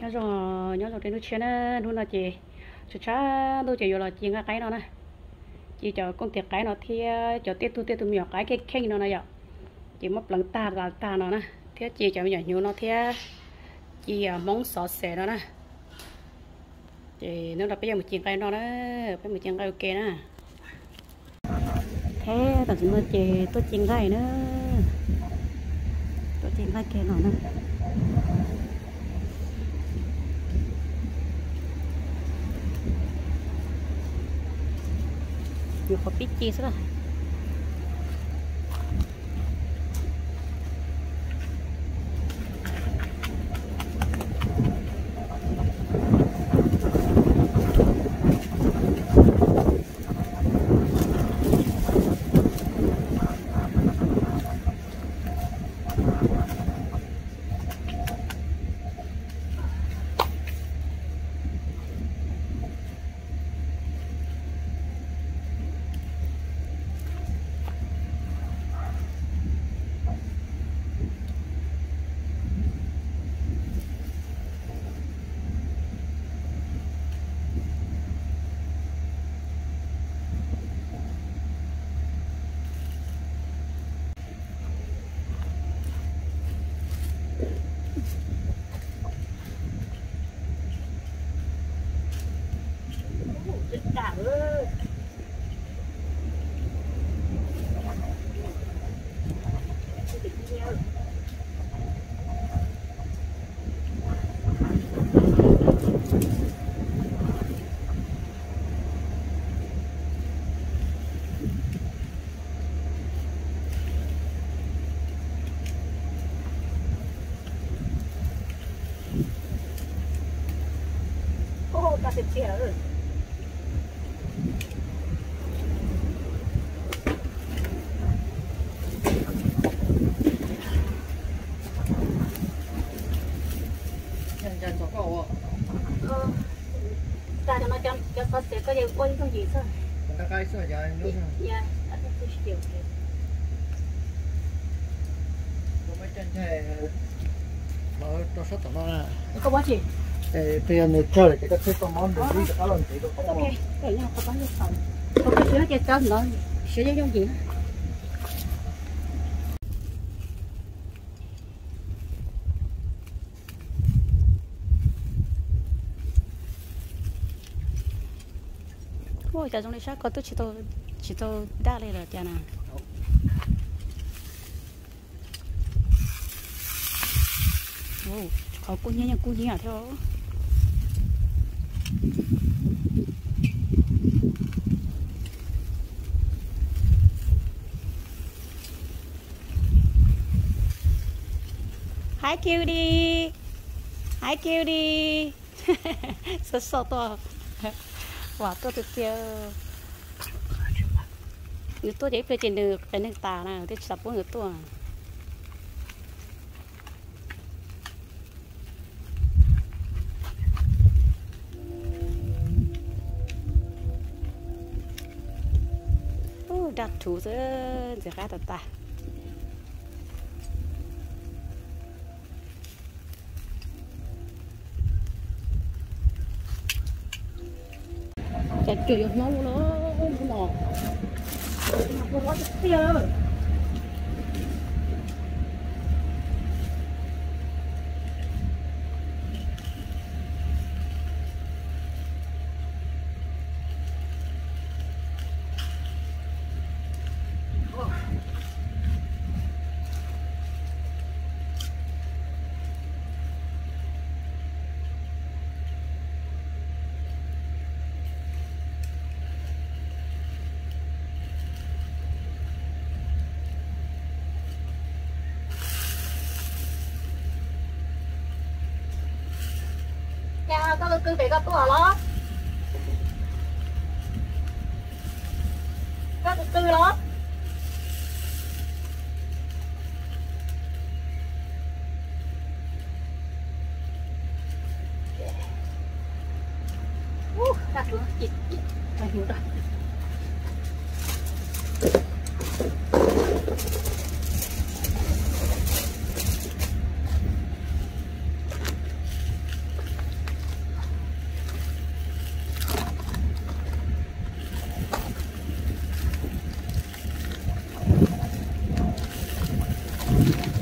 nhớ rồi nhớ rồi, trên nó chén nó luôn là chị. Chú cha tôi chỉ là chị nghe cái nó nè. Chị cho con tiệc cái nó thì ờ, cho tiết tu tiết tu miệng cái cái khen nó này ạ chị mất lần ta là ta nó nè. Thế chị cho bây giờ nó thế, chị ờ, mong sợ sẻ nó nè. Chị, nếu là bây giờ một chuyện cái nó đó phải một chuyện cái ok nè. Thế, tao chỉ nói chị tôi chuyện cái nữa tôi chuyện cái kia nó nè. Nhiều có biết chi rồi sẽ chia rồi chân chân cho ờ có có không gì sao mấy chân thế mở cho sắp tao nó có bao nhiêu giờ mình chơi cái cái con món được đi có lần thì có ok nào có bao nhiêu phần không có sữa cho cho nó sữa giống giống gì ôi cả trong này sao có tôi chỉ tôi chỉ tôi lên rồi cha nào ồ có cô nhớ nhà cô nhớ theo Hi, cutie. Hi, cutie. So so to. Wow to to tiêu Người tôi chỉ phải trên được cái nước ta nào Tôi sắp bốn người tôi đặt thú giữa giữa khác tạt ta chặt chửi nó nó nó nó nó nó nhà có tao cứ về có tua lo có được cưng lo Uh, đặt xuống chịt chịt, phải hiểu rồi.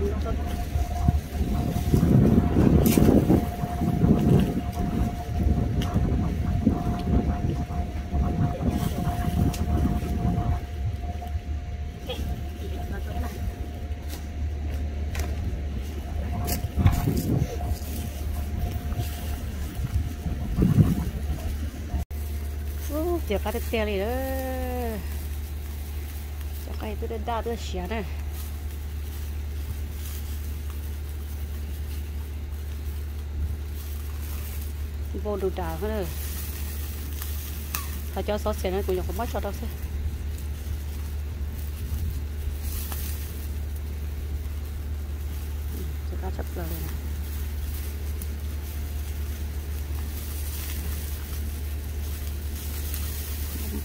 của nó ha cái cái nó dah giờ phát tiền này đó cho cái tôi đã tôi xé này vô đủ đào hết rồi họ cho số xe này cũng không mất cho đâu xe cho ta chấp lời này.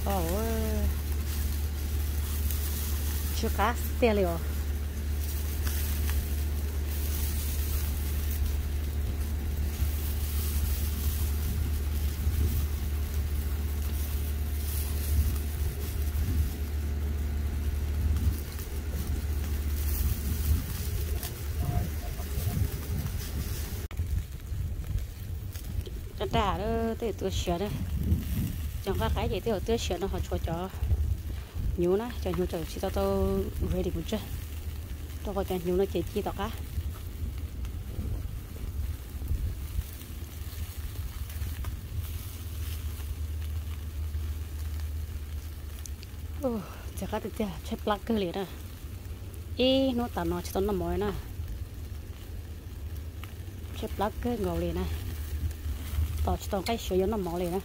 Oh, Chocastelio. Đã đó, tôi tôi sửa đây chẳng qua cái gì thì ở tiêu sửa nó họ cho cho nhú nó cho nhú trời chỉ tao tao ready một chút. Tao có cho nhú nó chỉ chi tao cá. Ô chắc cái thì chết plug cơ liền à. Ý nó tao nó chỉ tao nó mỏi nè. Chết plug cơ ngầu liền nè tao chỉ tao cái sửa nó mỏi liền nè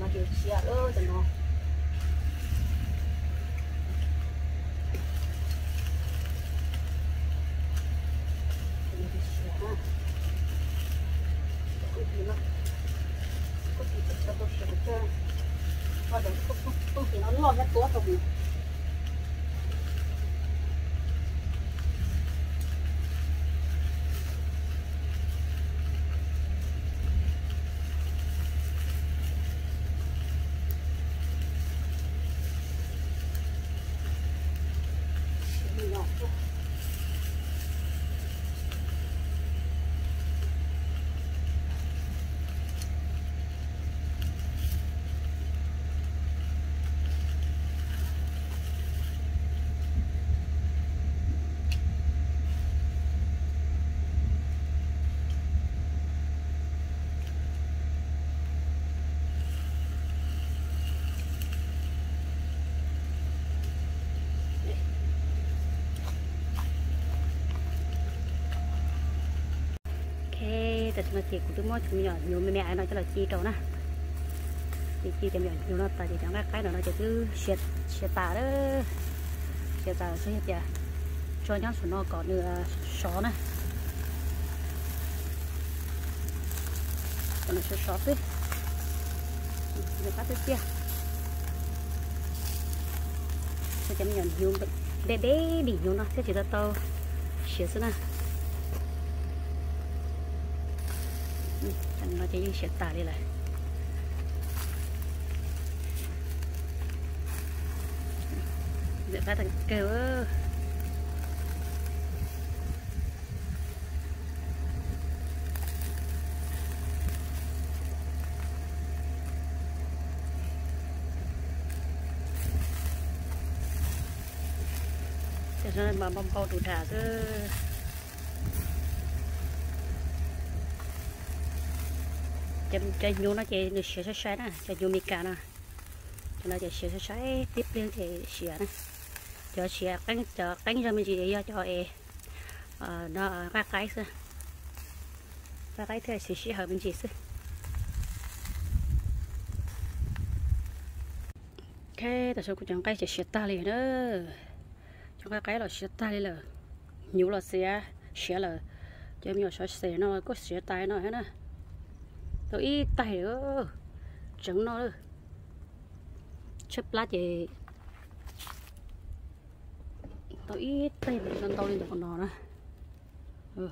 nó điều chia ơ cho nó không thì nó lo hết tốt rồi thì nó chỉ cũng mua chúng nhỏ nhiều mẹ mẹ nó cho là chi trâu nè thì chi thì nhỏ nhiều nó tại vì chẳng các cái nó nó chỉ cứ xịt xịt tả đó xịt tả sẽ hết cho nhá số nó có nữa só nè còn nó sẽ só đấy người ta tiếp kia sẽ chấm nhận nhiều bé bé bị nhiều nó sẽ chỉ ra tao xịt nè nó chỉ như sét tả đi lại để phát thằng kêu cho nên mà bông bao đủ thả chứ chấm cho nhu nó chỉ được sửa sửa nè, cho nhu mì cả nè. Cho nó chỉ sửa sửa tiếp lên thì sửa nè. Cho sửa cánh, cho cánh cho mình chỉ cho e nó ra cái xưa. Ra cái thì sửa sửa hợp mình chỉ xưa. Ok, tại sao cũng chẳng cái chỉ shit ta liền nữa chẳng cái cái là shit ta liền là nhiều là xe xe là cho mình sợ xe nó, có xe tay nó hết nè tôi ít tay nữa chẳng nó nữa chấp lá chị tôi ít tay mình con tôi lên được con nó nữa, ừ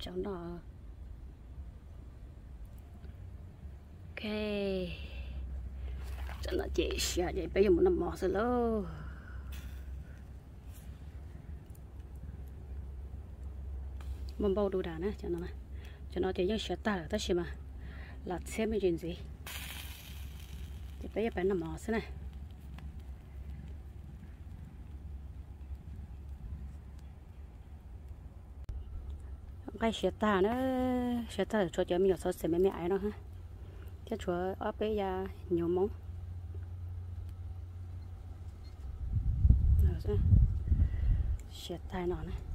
chẳng nó ok. Chẳng là chị xả vậy bây giờ muốn làm mò rồi luôn mâm bao đồ đà nè cho nó mà cho nó chỉ những xả ta là tất nhiên mà. Là xem cái chuyện gì. Thì bây giờ bạn nằm mò thế này. Cái xả ta nó xả ta là cho cho mình có xem mấy ai nó ha. Cái chỗ ở bây giờ nhiều món xả tay nó này.